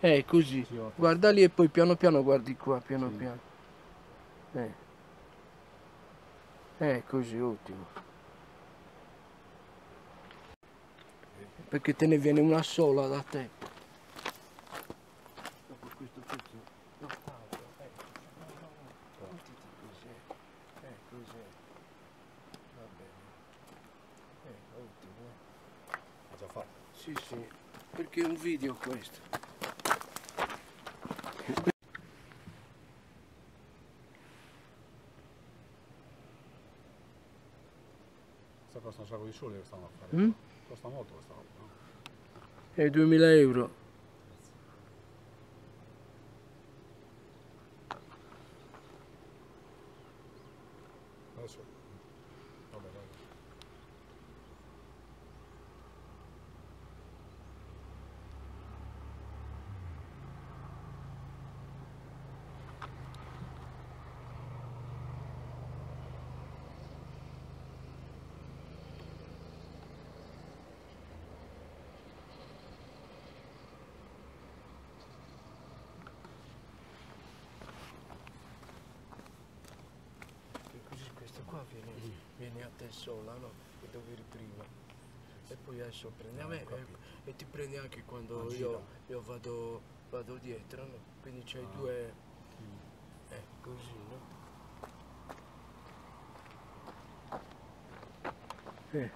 Eh, così. Guarda lì e poi piano piano guardi qua, piano Sì. piano. Eh. Eh, così, ottimo. Perché te ne viene una sola da te. Dopo questo pezzo, eh. No, no, no, mettiti così. Eh, così. Va bene. Eh, ottimo. eh. Ha già fatto. Sì, sì, perché è un video questo. Questa costa un sacco di soldi che stanno a fare. Mm? Costa molto questa roba. no? È 2000 euro. Adesso. Vabbè, dai. Che così questo qua viene, viene a te sola, no? Che dove eri prima. E poi adesso prendi a me e, e ti prendi anche quando io, io vado, vado dietro, no? Quindi c'hai Ah. due. Mm. Eh, così, no? Eh.